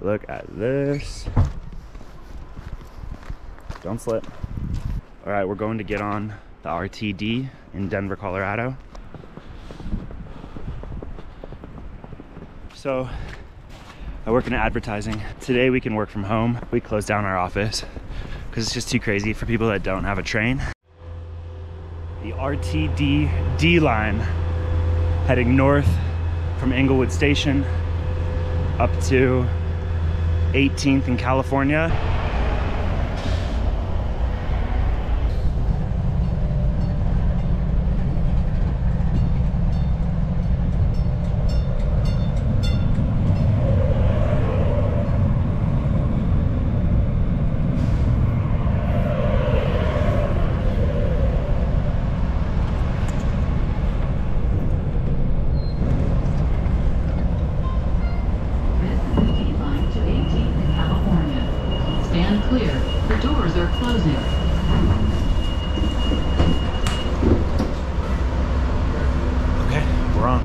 Look at this. Don't slip. All right, we're going to get on the RTD in Denver, Colorado. So I work in advertising. Today we can work from home. We closed down our office because it's just too crazy for people that don't have a train. The RTD D line heading north from Englewood Station up to 18th in California. D line to 18th in California. Stand clear. The doors are closing. Okay, we're on.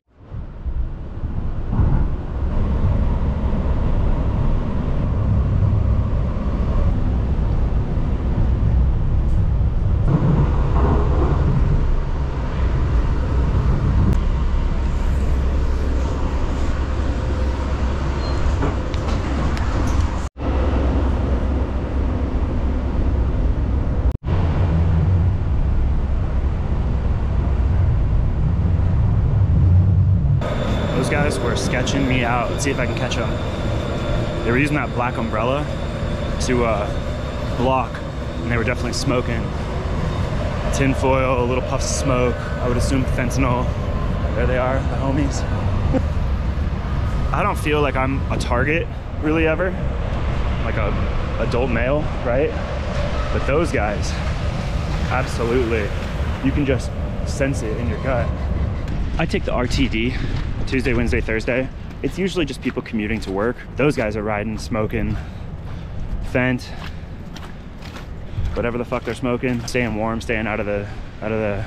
Those guys were sketching me out. Let's see if I can catch them. They were using that black umbrella to uh, block, and they were definitely smoking. Tin foil, a little puffs of smoke. I would assume fentanyl. There they are, the homies. I don't feel like I'm a target really ever, like a adult male, right? But those guys, absolutely. You can just sense it in your gut. I take the RTD Tuesday, Wednesday, Thursday. It's usually just people commuting to work. Those guys are riding, smoking, fent, whatever the fuck they're smoking, staying warm, staying out of the out of the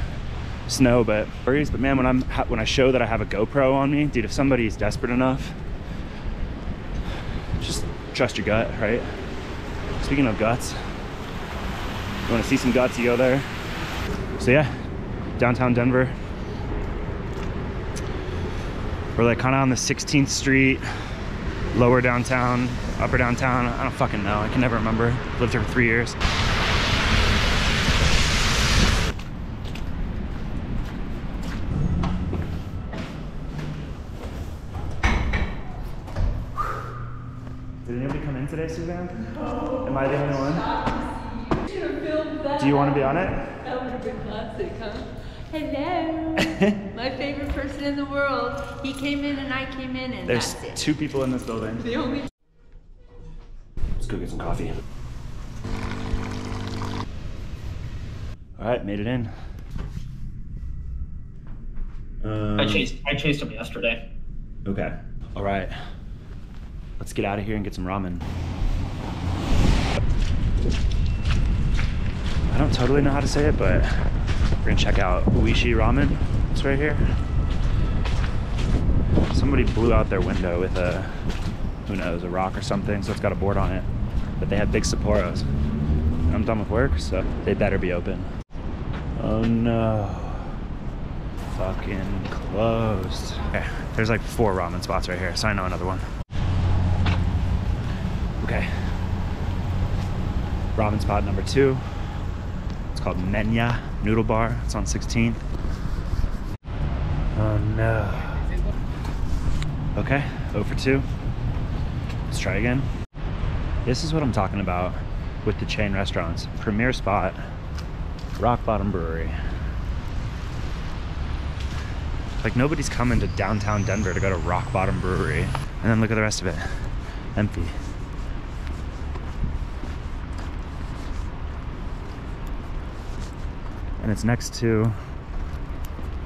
snow. But worries. But man, when I'm when I show that I have a GoPro on me, dude, if somebody's desperate enough, just trust your gut, right? Speaking of guts, you want to see some guts? You go there. So yeah, downtown Denver. We're like kind of on the 16th Street, lower downtown, upper downtown. I don't fucking know. I can never remember. Lived here for three years. Did anybody come in today, Suzanne? No. Am I the only one? Should have filmed that. Do you want to be on it? That would have been classic, huh? Hello. My favorite person in the world. He came in and I came in and There's that's it. two people in this building. The only Let's go get some coffee. All right, made it in. Um, I chased I chased him yesterday. Okay. All right. Let's get out of here and get some ramen. I don't totally know how to say it, but we're gonna check out Uishi Ramen. It's right here. Somebody blew out their window with a, who knows, a rock or something, so it's got a board on it. But they have big Sapporos. I'm done with work, so they better be open. Oh no. Fucking closed. Okay, there's like four ramen spots right here, so I know another one. Okay. Ramen spot number two. It's called Menya Noodle Bar. It's on 16th. Oh no. Okay, 0 for 2. Let's try again. This is what I'm talking about with the chain restaurants. Premier spot, Rock Bottom Brewery. Like nobody's coming to downtown Denver to go to Rock Bottom Brewery. And then look at the rest of it. Empty. And it's next to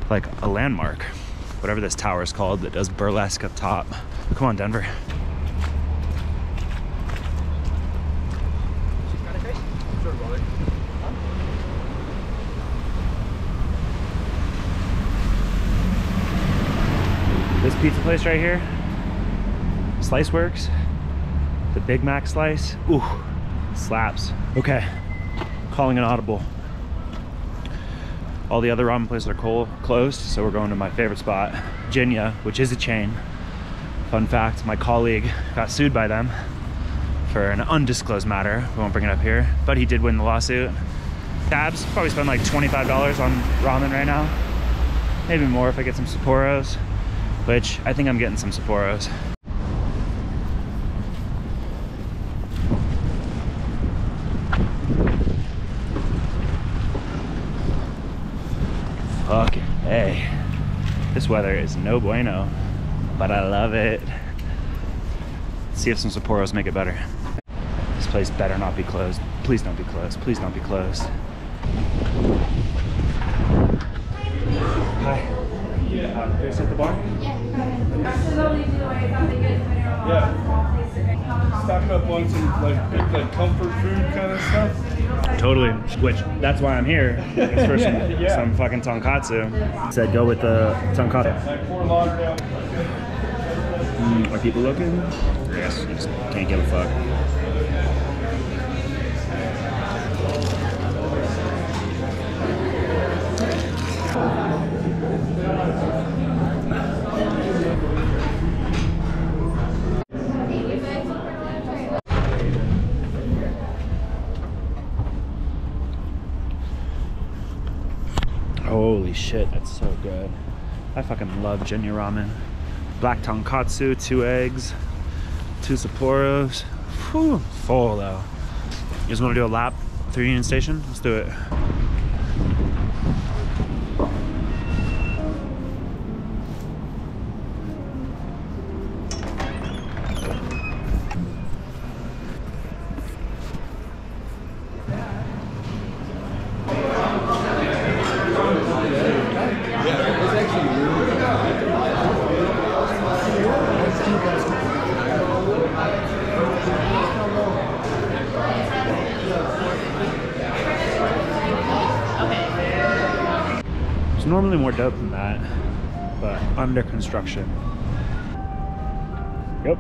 like a landmark, whatever this tower is called that does burlesque up top. Come on, Denver. This pizza place right here, Slice Works, The Big Mac slice, ooh, slaps. Okay, calling an audible. All the other ramen places are cold, closed, so we're going to my favorite spot, Jinya, which is a chain. Fun fact, my colleague got sued by them for an undisclosed matter. We won't bring it up here, but he did win the lawsuit. Tabs, probably spend like $25 on ramen right now. Maybe more if I get some Sapporos, which I think I'm getting some Sapporos. Fucking hey. This weather is no bueno, but I love it. see if some Sapporos make it better. This place better not be closed. Please don't be closed. Please don't be closed. Hi. Uh, can I sit at the bar? stock up on some like big like comfort food kind of stuff. Totally. Which that's why I'm here. It's for some, Yeah, some fucking tonkatsu. Said go with the tonkatsu. Like Fort Lauderdale. Mm, are people looking? Yes. Can't give a fuck. Holy shit, that's so good. I fucking love Jinya ramen. Black tonkatsu, two eggs, two Sapporos. Whew, full though. You guys want to do a lap through Union Station? Let's do it. Normally more dope than that, but under construction. Yep.